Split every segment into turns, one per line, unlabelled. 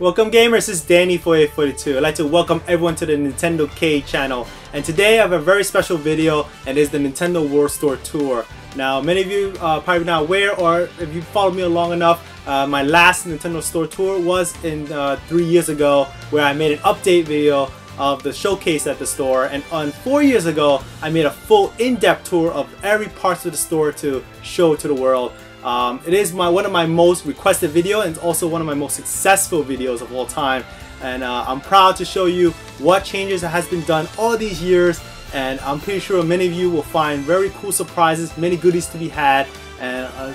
Welcome gamers, this is Danny4842. I'd like to welcome everyone to the NintendoCade channel. And today I have a very special video and it's the Nintendo World Store Tour. Now many of you are uh, probably not aware or if you followed me long enough, uh, my last Nintendo Store Tour was in uh, three years ago where I made an update video of the showcase at the store and on four years ago I made a full in-depth tour of every parts of the store to show to the world. Um, it is my one of my most requested video and it's also one of my most successful videos of all time and uh, I'm proud to show you what changes has been done all these years and I'm pretty sure many of you will find very cool surprises, many goodies to be had and uh,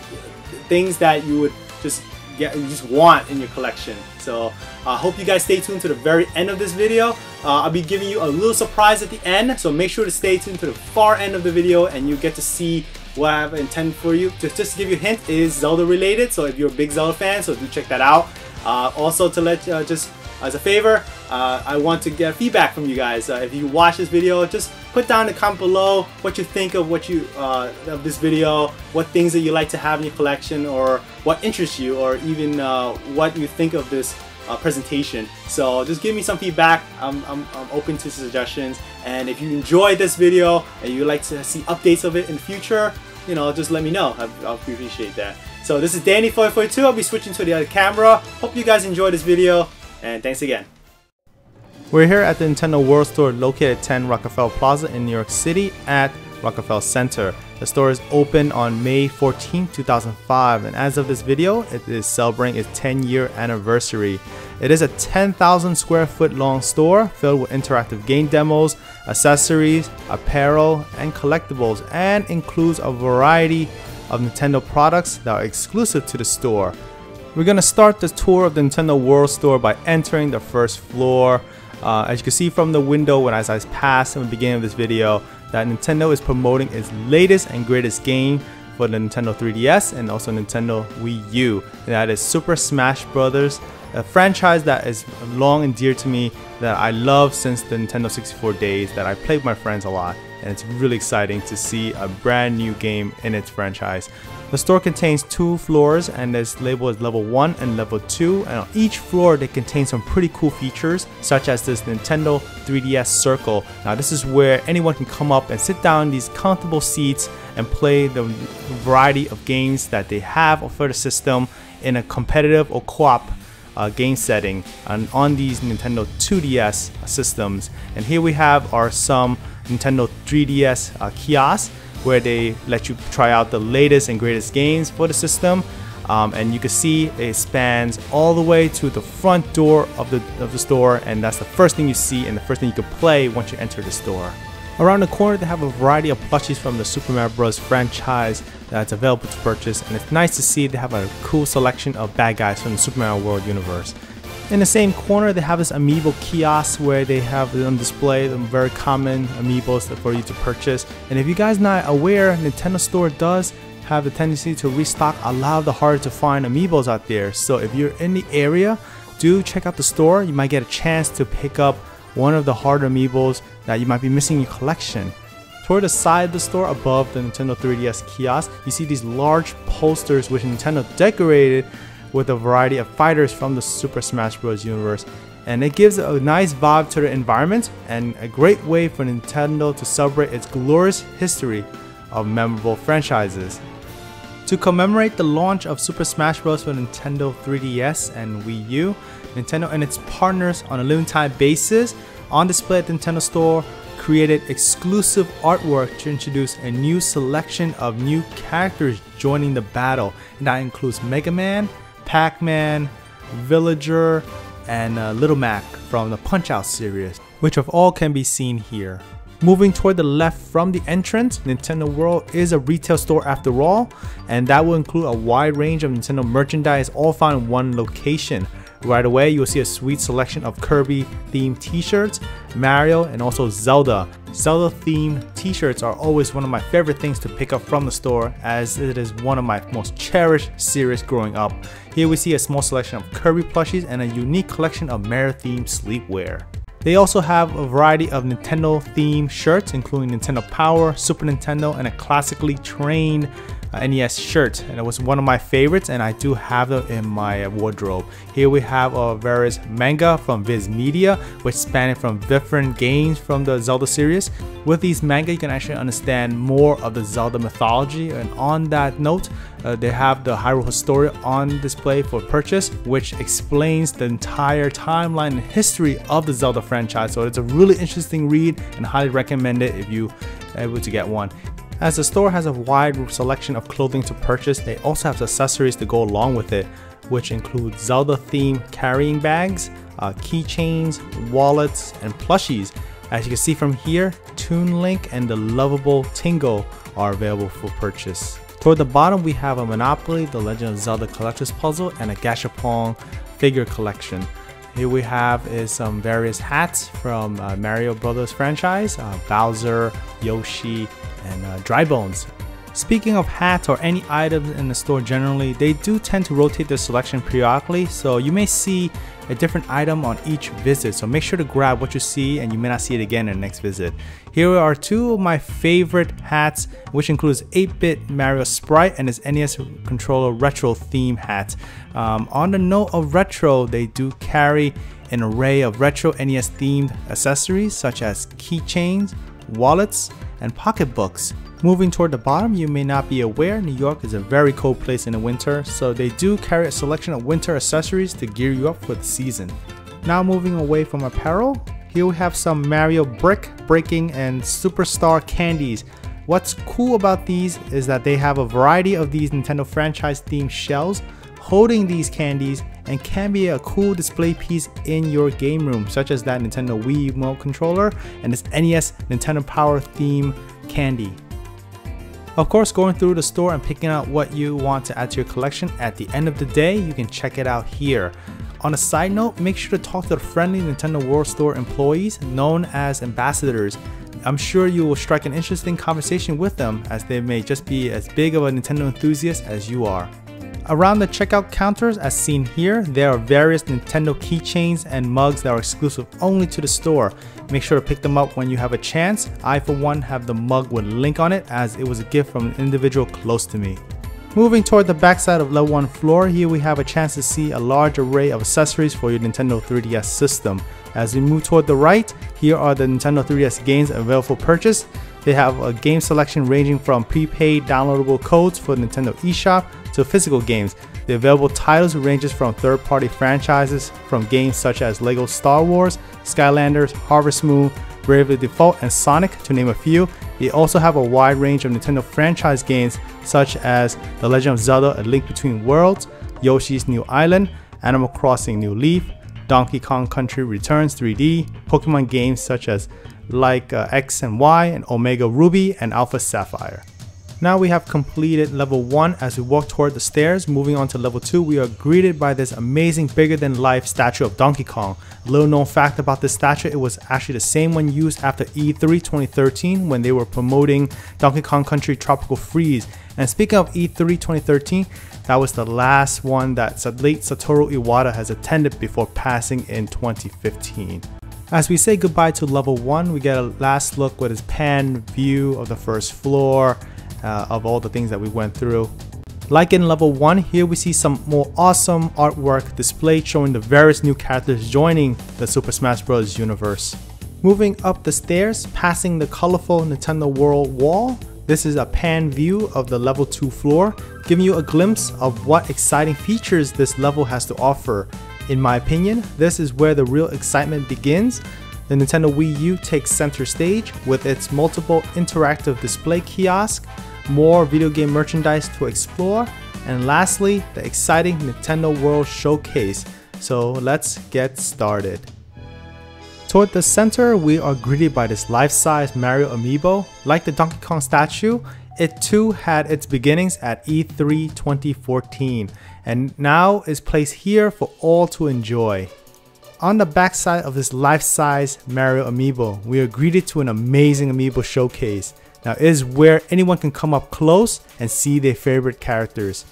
things that you would just get you just want in your collection. So I uh, hope you guys stay tuned to the very end of this video. Uh, I'll be giving you a little surprise at the end, so make sure to stay tuned to the far end of the video and you get to see what I have intended for you. Just, just to give you a hint, is Zelda related, so if you're a big Zelda fan, so do check that out. Uh, also to let uh, just as a favor, uh, I want to get feedback from you guys. Uh, if you watch this video, just put down in the comment below what you think of what you uh, of this video, what things that you like to have in your collection, or what interests you, or even uh, what you think of this uh, presentation. So just give me some feedback. I'm, I'm, I'm, open to suggestions. And if you enjoyed this video and you'd like to see updates of it in the future, you know, just let me know. I, I'll appreciate that. So this is Danny442. I'll be switching to the other camera. Hope you guys enjoyed this video and thanks again. We're here at the Nintendo World Store located at 10 Rockefeller Plaza in New York City at Rockefeller Center. The store is open on May 14, 2005 and as of this video, it is celebrating its 10 year anniversary. It is a 10,000 square foot long store filled with interactive game demos, accessories, apparel, and collectibles and includes a variety of Nintendo products that are exclusive to the store. We're gonna start the tour of the Nintendo World Store by entering the first floor. Uh, as you can see from the window when as I passed in the beginning of this video, that Nintendo is promoting its latest and greatest game for the Nintendo 3DS and also Nintendo Wii U. And that is Super Smash Bros a franchise that is long and dear to me that I love since the Nintendo 64 days that I played with my friends a lot and it's really exciting to see a brand new game in its franchise. The store contains two floors and is labeled as level 1 and level 2 and on each floor they contain some pretty cool features such as this Nintendo 3DS Circle. Now this is where anyone can come up and sit down in these comfortable seats and play the variety of games that they have for the system in a competitive or co-op uh, game setting on, on these Nintendo 2DS systems. And here we have are some Nintendo 3DS uh, kiosks where they let you try out the latest and greatest games for the system. Um, and you can see it spans all the way to the front door of the, of the store and that's the first thing you see and the first thing you can play once you enter the store. Around the corner they have a variety of plushies from the Super Mario Bros franchise that's available to purchase and it's nice to see they have a cool selection of bad guys from the Super Mario World universe. In the same corner they have this amiibo kiosk where they have on display the very common amiibos for you to purchase. And if you guys are not aware Nintendo Store does have the tendency to restock a lot of the hard to find amiibos out there. So if you're in the area do check out the store. You might get a chance to pick up one of the hard amiibos that you might be missing in your collection. Toward the side of the store above the Nintendo 3DS kiosk, you see these large posters which Nintendo decorated with a variety of fighters from the Super Smash Bros. universe. And it gives a nice vibe to the environment and a great way for Nintendo to celebrate its glorious history of memorable franchises. To commemorate the launch of Super Smash Bros. for Nintendo 3DS and Wii U, Nintendo and its partners on a limited time basis on display at the Nintendo Store created exclusive artwork to introduce a new selection of new characters joining the battle. And that includes Mega Man, Pac-Man, Villager, and uh, Little Mac from the Punch-Out series, which of all can be seen here. Moving toward the left from the entrance, Nintendo World is a retail store after all, and that will include a wide range of Nintendo merchandise all found in one location. Right away, you'll see a sweet selection of Kirby themed t-shirts, Mario, and also Zelda. Zelda themed t-shirts are always one of my favorite things to pick up from the store as it is one of my most cherished series growing up. Here we see a small selection of Kirby plushies and a unique collection of Mario themed sleepwear. They also have a variety of Nintendo themed shirts including Nintendo Power, Super Nintendo, and a classically trained NES shirt and it was one of my favorites and I do have them in my wardrobe. Here we have uh, various manga from Viz Media which span from different games from the Zelda series. With these manga you can actually understand more of the Zelda mythology and on that note uh, they have the Hyrule Historia on display for purchase which explains the entire timeline and history of the Zelda franchise so it's a really interesting read and highly recommend it if you are able to get one. As the store has a wide selection of clothing to purchase, they also have accessories to go along with it, which include Zelda themed carrying bags, uh, keychains, wallets, and plushies. As you can see from here, Toon Link and the lovable Tingle are available for purchase. Toward the bottom we have a Monopoly, The Legend of Zelda Collector's Puzzle, and a Gashapon figure collection. Here we have is some various hats from uh, Mario Brothers franchise, uh, Bowser, Yoshi, and uh, Dry Bones. Speaking of hats or any items in the store generally, they do tend to rotate their selection periodically, so you may see a different item on each visit. So make sure to grab what you see and you may not see it again in the next visit. Here are two of my favorite hats, which includes 8-bit Mario Sprite and his NES controller retro theme hat. Um, on the note of retro, they do carry an array of retro NES themed accessories such as keychains, wallets, and pocketbooks. Moving toward the bottom, you may not be aware New York is a very cold place in the winter, so they do carry a selection of winter accessories to gear you up for the season. Now moving away from apparel, here we have some Mario brick breaking and superstar candies. What's cool about these is that they have a variety of these Nintendo franchise themed shells holding these candies and can be a cool display piece in your game room such as that Nintendo Wii Remote controller and this NES Nintendo Power theme candy. Of course, going through the store and picking out what you want to add to your collection at the end of the day, you can check it out here. On a side note, make sure to talk to the friendly Nintendo World Store employees known as ambassadors. I'm sure you will strike an interesting conversation with them as they may just be as big of a Nintendo enthusiast as you are. Around the checkout counters as seen here, there are various Nintendo keychains and mugs that are exclusive only to the store. Make sure to pick them up when you have a chance. I for one have the mug with link on it as it was a gift from an individual close to me. Moving toward the backside of level 1 floor, here we have a chance to see a large array of accessories for your Nintendo 3DS system. As we move toward the right, here are the Nintendo 3DS games available for purchase. They have a game selection ranging from prepaid downloadable codes for Nintendo eShop to physical games. The available titles ranges from third-party franchises from games such as LEGO Star Wars, Skylanders, Harvest Moon, Bravely Default, and Sonic to name a few. They also have a wide range of Nintendo franchise games such as The Legend of Zelda A Link Between Worlds, Yoshi's New Island, Animal Crossing New Leaf, Donkey Kong Country Returns 3D, Pokemon games such as like uh, X and Y and Omega Ruby and Alpha Sapphire. Now we have completed level 1 as we walk toward the stairs. Moving on to level 2, we are greeted by this amazing bigger than life statue of Donkey Kong. Little known fact about this statue, it was actually the same one used after E3 2013 when they were promoting Donkey Kong Country Tropical Freeze. And speaking of E3 2013, that was the last one that late Satoru Iwata has attended before passing in 2015. As we say goodbye to level 1, we get a last look with his pan view of the first floor, uh, of all the things that we went through. Like in level 1, here we see some more awesome artwork displayed showing the various new characters joining the Super Smash Bros. universe. Moving up the stairs, passing the colorful Nintendo World wall, this is a pan view of the level 2 floor, giving you a glimpse of what exciting features this level has to offer. In my opinion, this is where the real excitement begins. The Nintendo Wii U takes center stage with its multiple interactive display kiosk, more video game merchandise to explore, and lastly, the exciting Nintendo World Showcase. So let's get started. Toward the center, we are greeted by this life-size Mario amiibo. Like the Donkey Kong statue, it too had its beginnings at E3 2014 and now is placed here for all to enjoy. On the backside of this life-size Mario amiibo, we are greeted to an amazing amiibo showcase. Now it is where anyone can come up close and see their favorite characters.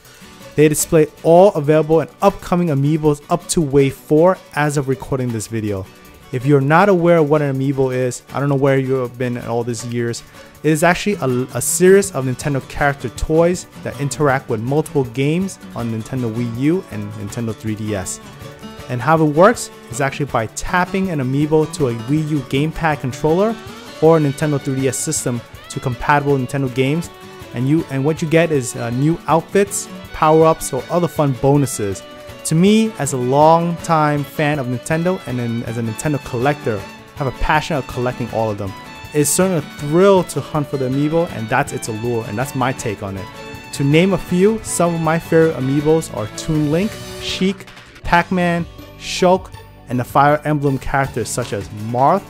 They display all available and upcoming amiibos up to wave 4 as of recording this video. If you're not aware of what an amiibo is, I don't know where you have been all these years, It is actually a, a, series of Nintendo character toys that interact with multiple games on Nintendo Wii U and Nintendo 3DS. And how it works is actually by tapping an amiibo to a Wii U gamepad controller or a Nintendo 3DS system to compatible Nintendo games and you and what you get is uh, new outfits, power-ups or other fun bonuses. To me, as a long-time fan of Nintendo and as a Nintendo collector, I have a passion of collecting all of them. It's certainly a thrill to hunt for the amiibo and that's its allure and that's my take on it. To name a few, some of my favorite amiibos are Toon Link, Sheik, Pac-Man, Shulk, and the Fire Emblem characters such as Marth,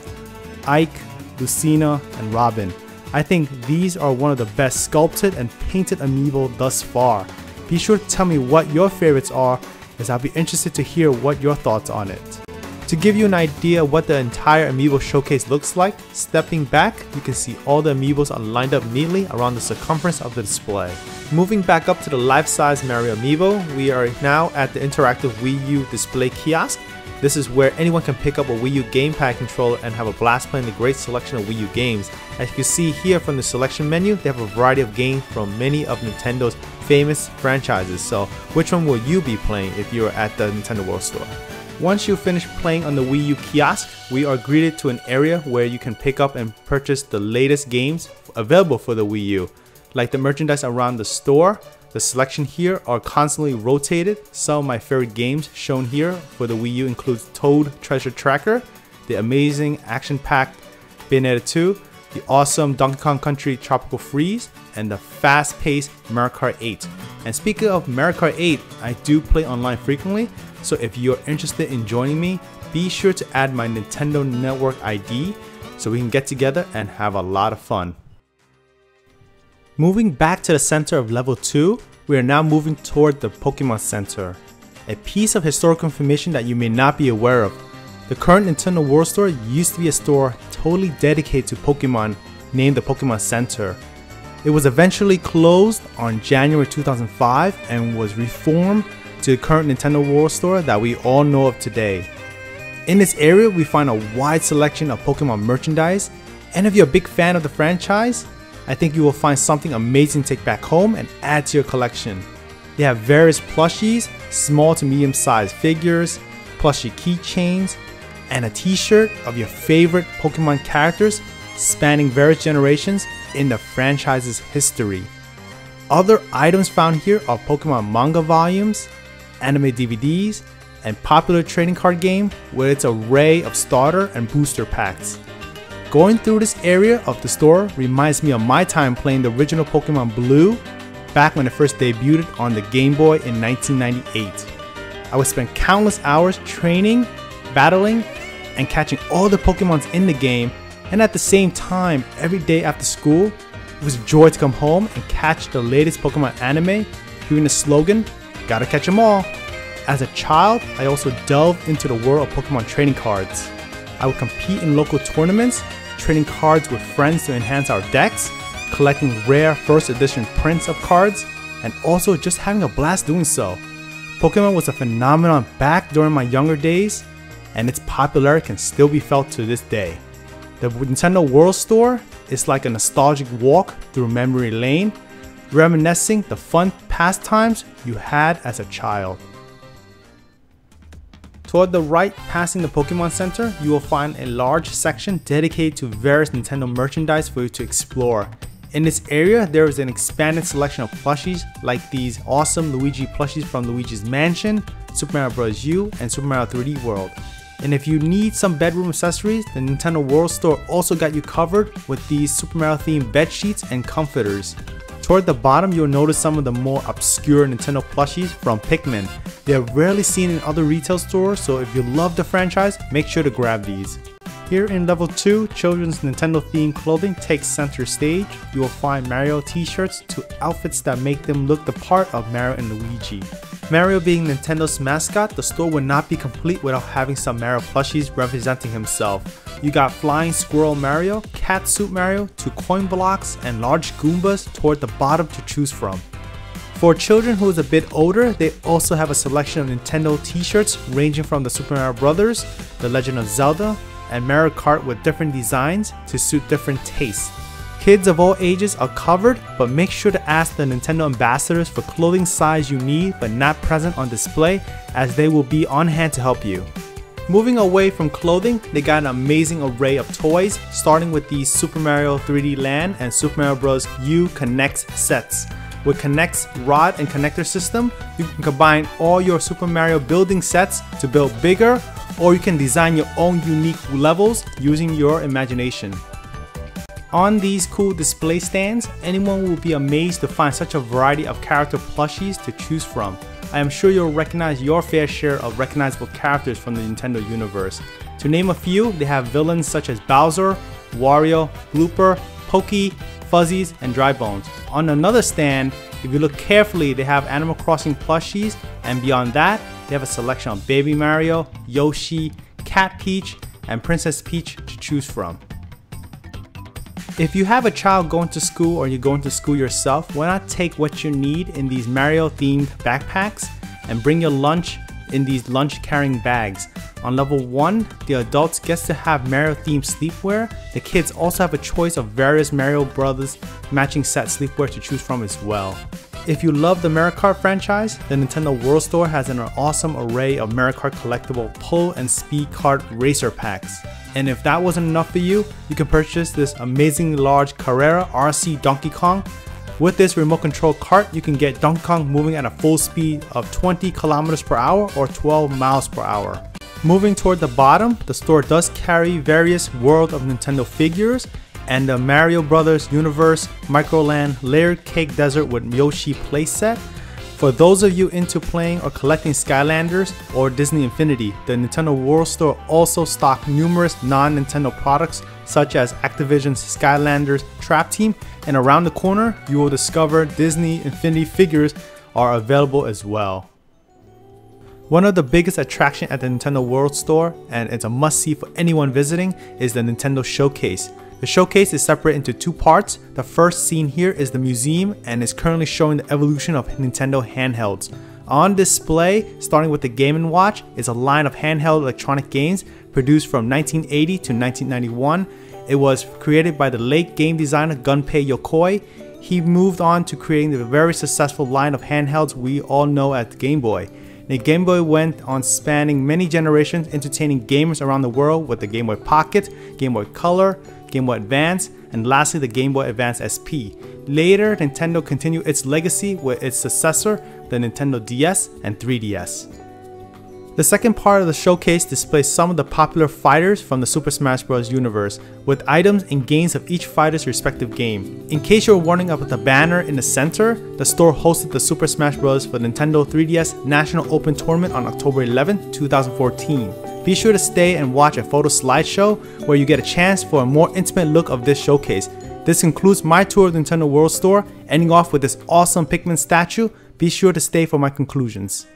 Ike, Lucina, and Robin. I think these are one of the best sculpted and painted amiibo thus far. Be sure to tell me what your favorites are as I'll be interested to hear what your thoughts on it. To give you an idea what the entire amiibo showcase looks like, stepping back, you can see all the amiibos are lined up neatly around the circumference of the display. Moving back up to the life-size Mario amiibo, we are now at the interactive Wii U display kiosk this is where anyone can pick up a Wii U gamepad controller and have a blast playing the great selection of Wii U games. As you can see here from the selection menu, they have a variety of games from many of Nintendo's famous franchises, so which one will you be playing if you're at the Nintendo World Store? Once you finish playing on the Wii U kiosk, we are greeted to an area where you can pick up and purchase the latest games available for the Wii U, like the merchandise around the store, the selection here are constantly rotated. Some of my favorite games shown here for the Wii U includes Toad Treasure Tracker, the amazing action-packed Bayonetta 2, the awesome Donkey Kong Country Tropical Freeze, and the fast-paced Mario Kart 8. And speaking of Mario Kart 8, I do play online frequently, so if you're interested in joining me, be sure to add my Nintendo Network ID so we can get together and have a lot of fun. Moving back to the center of level 2, we are now moving toward the Pokemon Center. A piece of historical information that you may not be aware of. The current Nintendo World Store used to be a store totally dedicated to Pokemon named the Pokemon Center. It was eventually closed on January 2005 and was reformed to the current Nintendo World Store that we all know of today. In this area, we find a wide selection of Pokemon merchandise, and if you're a big fan of the franchise, I think you will find something amazing to take back home and add to your collection. They have various plushies, small to medium sized figures, plushie keychains, and a t-shirt of your favorite Pokemon characters spanning various generations in the franchise's history. Other items found here are Pokemon manga volumes, anime DVDs, and popular trading card game with its array of starter and booster packs. Going through this area of the store reminds me of my time playing the original Pokemon Blue back when it first debuted on the Game Boy in 1998. I would spend countless hours training, battling, and catching all the Pokemons in the game, and at the same time, every day after school, it was a joy to come home and catch the latest Pokemon anime, hearing the slogan, gotta catch them all. As a child, I also delved into the world of Pokemon trading cards. I would compete in local tournaments trading cards with friends to enhance our decks, collecting rare first edition prints of cards, and also just having a blast doing so. Pokemon was a phenomenon back during my younger days, and its popularity can still be felt to this day. The Nintendo World Store is like a nostalgic walk through memory lane, reminiscing the fun pastimes you had as a child. Toward the right, passing the Pokemon Center, you will find a large section dedicated to various Nintendo merchandise for you to explore. In this area, there is an expanded selection of plushies like these awesome Luigi plushies from Luigi's Mansion, Super Mario Bros. U, and Super Mario 3D World. And if you need some bedroom accessories, the Nintendo World Store also got you covered with these Super Mario themed bed sheets and comforters. Toward the bottom, you'll notice some of the more obscure Nintendo plushies from Pikmin. They are rarely seen in other retail stores, so if you love the franchise, make sure to grab these. Here in level 2, children's Nintendo themed clothing takes center stage. You will find Mario t-shirts to outfits that make them look the part of Mario and Luigi. Mario being Nintendo's mascot, the store would not be complete without having some Mario plushies representing himself. You got Flying Squirrel Mario, Cat Suit Mario, two coin blocks, and large Goombas toward the bottom to choose from. For children who is a bit older, they also have a selection of Nintendo t-shirts ranging from the Super Mario Bros., The Legend of Zelda, and Mario Kart with different designs to suit different tastes. Kids of all ages are covered, but make sure to ask the Nintendo ambassadors for clothing size you need but not present on display as they will be on hand to help you. Moving away from clothing, they got an amazing array of toys, starting with the Super Mario 3D Land and Super Mario Bros. U K'NEX sets. With K'NEX's rod and connector system, you can combine all your Super Mario building sets to build bigger, or you can design your own unique levels using your imagination. On these cool display stands, anyone will be amazed to find such a variety of character plushies to choose from. I am sure you'll recognize your fair share of recognizable characters from the Nintendo universe. To name a few, they have villains such as Bowser, Wario, Blooper, Pokey, Fuzzies, and Dry Bones. On another stand, if you look carefully, they have Animal Crossing plushies, and beyond that, they have a selection of Baby Mario, Yoshi, Cat Peach, and Princess Peach to choose from. If you have a child going to school or you're going to school yourself, why not take what you need in these Mario themed backpacks and bring your lunch in these lunch carrying bags. On level 1, the adults gets to have Mario themed sleepwear. The kids also have a choice of various Mario Brothers matching set sleepwear to choose from as well. If you love the Mario Kart franchise, the Nintendo World Store has an awesome array of Mario Kart collectible pull and speed kart racer packs. And if that wasn't enough for you, you can purchase this amazing large Carrera RC Donkey Kong. With this remote control cart, you can get Donkey Kong moving at a full speed of 20 kilometers per hour or 12 miles per hour. Moving toward the bottom, the store does carry various World of Nintendo figures and the Mario Brothers Universe Microland Layered Cake Desert with Yoshi playset. For those of you into playing or collecting Skylanders or Disney Infinity, the Nintendo World Store also stocks numerous non-Nintendo products such as Activision's Skylanders Trap Team and around the corner you will discover Disney Infinity figures are available as well. One of the biggest attractions at the Nintendo World Store, and it's a must-see for anyone visiting, is the Nintendo Showcase. The showcase is separate into two parts. The first scene here is the museum and is currently showing the evolution of Nintendo handhelds. On display, starting with the Game & Watch, is a line of handheld electronic games produced from 1980 to 1991. It was created by the late game designer Gunpei Yokoi. He moved on to creating the very successful line of handhelds we all know as Game Boy. The Game Boy went on spanning many generations, entertaining gamers around the world with the Game Boy Pocket, Game Boy Color, Game Boy Advance, and lastly the Game Boy Advance SP. Later, Nintendo continued its legacy with its successor, the Nintendo DS and 3DS. The second part of the showcase displays some of the popular fighters from the Super Smash Bros. universe, with items and games of each fighter's respective game. In case you're wondering about the banner in the center, the store hosted the Super Smash Bros. for Nintendo 3DS National Open Tournament on October 11, 2014. Be sure to stay and watch a photo slideshow where you get a chance for a more intimate look of this showcase. This concludes my tour of the Nintendo World Store, ending off with this awesome Pikmin statue. Be sure to stay for my conclusions.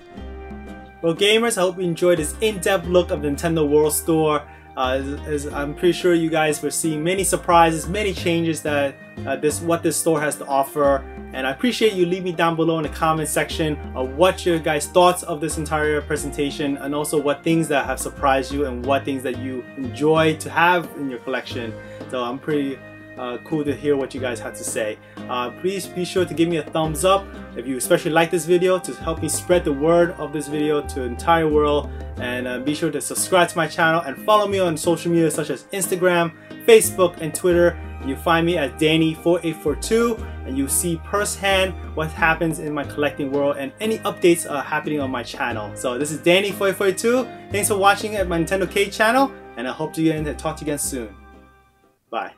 Well gamers, I hope you enjoyed this in-depth look of the Nintendo World Store. Uh, as, as I'm pretty sure you guys were seeing many surprises, many changes that uh, this what this store has to offer. And I appreciate you leave me down below in the comment section of what your guys thoughts of this entire presentation and also what things that have surprised you and what things that you enjoy to have in your collection. So I'm pretty uh, cool to hear what you guys have to say. Uh, please be sure to give me a thumbs up if you especially like this video to help me spread the word of this video to the entire world and uh, be sure to subscribe to my channel and follow me on social media such as Instagram, Facebook, and Twitter. You find me at Danny4842 and you see firsthand what happens in my collecting world and any updates are happening on my channel. So this is Danny4842. Thanks for watching at my NintendoCade channel and I hope to get in to talk to you again soon. Bye.